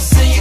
see you.